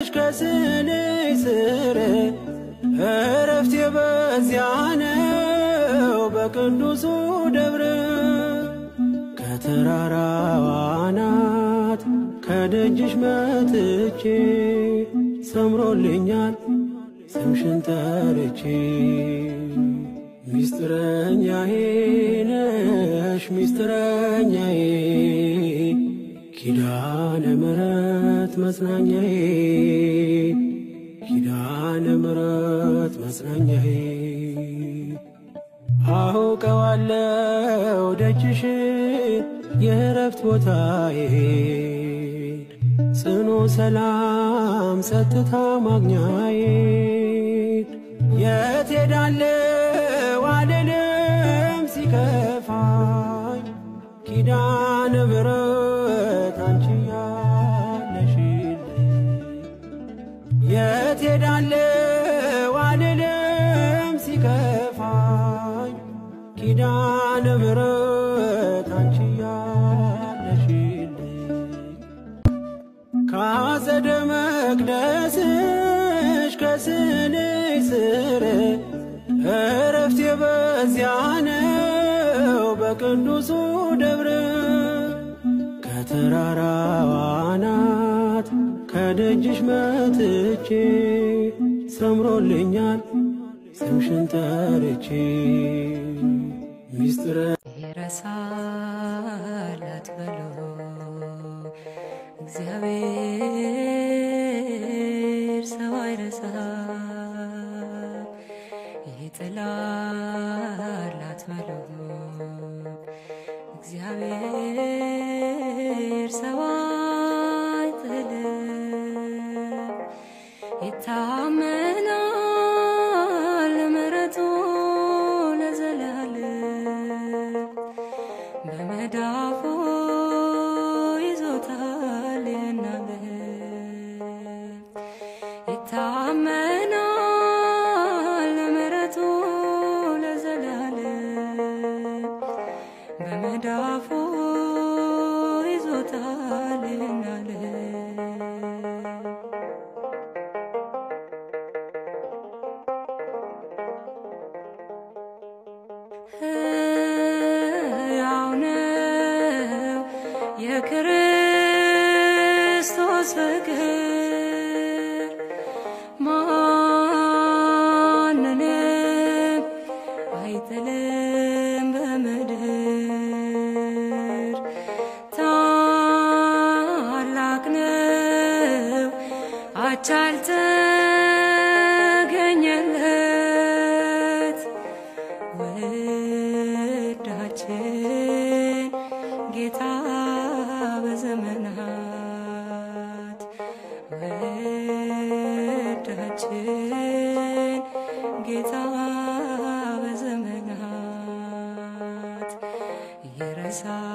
ከስንኝ ስር እረፍቴ በዚያ ነው በቅዱሱ ደብረ ከተራራው አናት ከደጅሽ መጥቼ ሰምሮልኛል ስምሽን ጠርቼ። ሚስጥረኛዬ ነሽ ሚስጥረኛዬ ኪዳነ ምሕረት መጽናኛዬ ኪዳነ ምሕረት መጽናኛዬ። አውቀዋለው ደጅሽን የእረፍት ቦታዬ። ጽኑ ሰላም ጸጥታ ማግኛዬ። የት ሄዳለው አልልም ሲከፋኝ። ኪዳነ ምሕረት ኪዳነ ምሕረት አንቺ ያለሽልኝ። ከአጸደ መቅደስሽ ከስንኝ ስር እረፍቴ በዚያ ነው በቅዱሱ ደብረ ከተራራው አናት ከደጅሽ መጥቼ ሰምሮልኛል ስምሽን ጠርቼ ሚስጥረ ይረሳል አትበሉ እግዚአብሔር ሰው አይረሳም። ይጥላል አትበሉ እግዚአብሔር ሰው አይጥልም። ይታመናል በመዳፉ ይዞታል ይናለም ሕያው የክርስቶስ አቻ ያልተገኘለት ውዳችን ጌታ በዘመናት ውዳችን ጌታ በዘመናት ይረሳል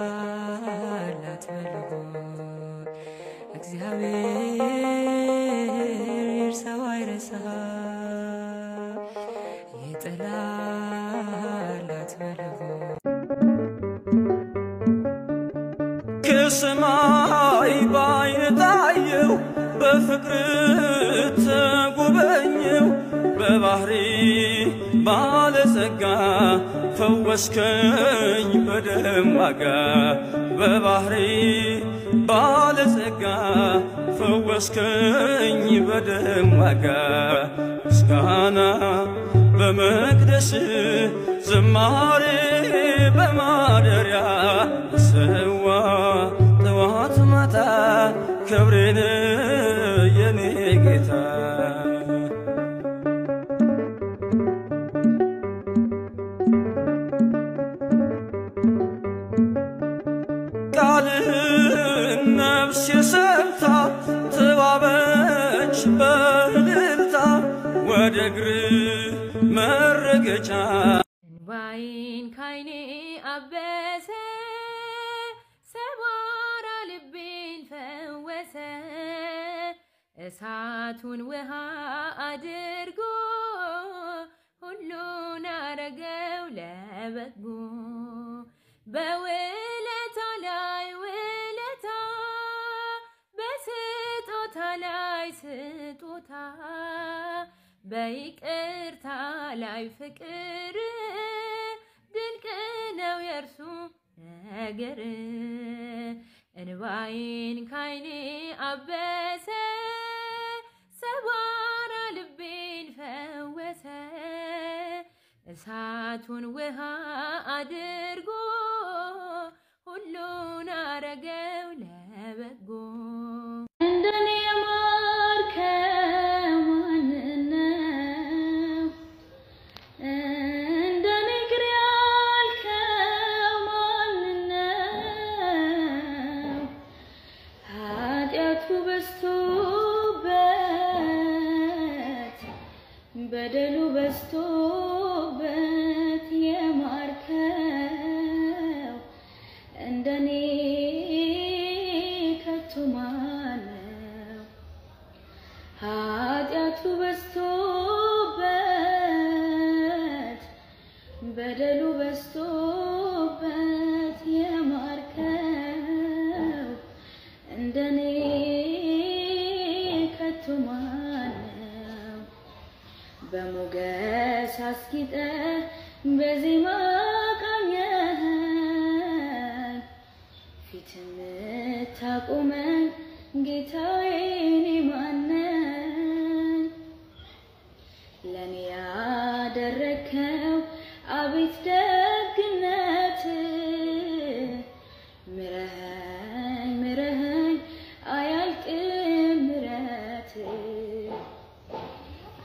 አትበሉ ከሰማይ ባይነ ታየው በፍቅር ተጎበኘው በባህሪ ባለጸጋ ፈወስከኝ በደም ዋጋ በባህሪ ባለጸጋ ፈወስከኝ በደም ዋጋ ምስጋና በመቅደስ ዝማሬ በማደሪያ ሰዋ ጠዋት ማታ ክብሬን የኔ ጌታ። ቃልህን ነፍስ የሰምታ ተባበች በእልልታ ወደ እግር መረገጫ እንባዬን ካይኔ አበሰ ሰባራ ልቤን ፈወሰ። እሳቱን ውሃ አድርጎ ሁሉን አረገው ለበጎ በውለታ በይቅርታ ላይ ፍቅር ድንቅ ነው የእርሱ ነገር። እንባዬን ካይኔ አበሰ ሰባራ ልቤን ፈወሰ። እሳቱን ውሃ አድርጎ ሁሉን አረገው በደሉ በዝቶበት የማርከው እንደኔ ከቶ ማነው? ኃጢአቱ በዝቶበት በደሉ በዝቶበት የማርከው እንደኔ አስጊጠ በዜማ ቃኘኸኝ ፊት የምታቆመን ጌታዬ እኔ ማነኝ? ለእኔ ያደረግከው አቤት ደግነት! ምረኸኝ ምረኸኝ አያልቅም ምረት!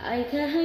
አይተኸኝ